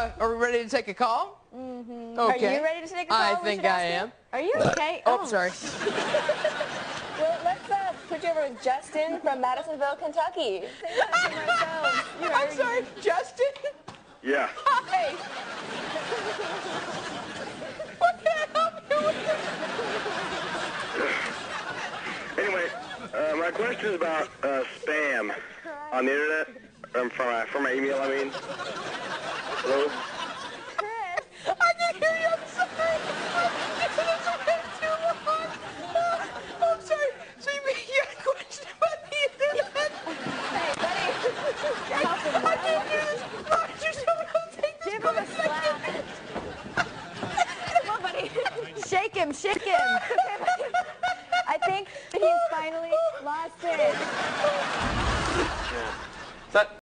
uh, are we ready to take a call? Mm-hmm. Okay. Are you ready to take a call? I we think I ask you? am. Are you okay? Oh, sorry. Well, let's uh, put you over with Justin from Madisonville, Kentucky. Say hi to ourselves. You I'm are- sorry, Justin. Yeah. Hi. what can I help you with? Anyway, uh, my question is about uh, spam on the internet. Um, from my, from my email, I mean. Hello? I can hear you. I'm sorry. Way too I'm sorry. So you question about the? Hey, buddy. I can't do this. Take this Give him a slap. Come on, buddy. Shake him, shake him. I think he's finally lost it. That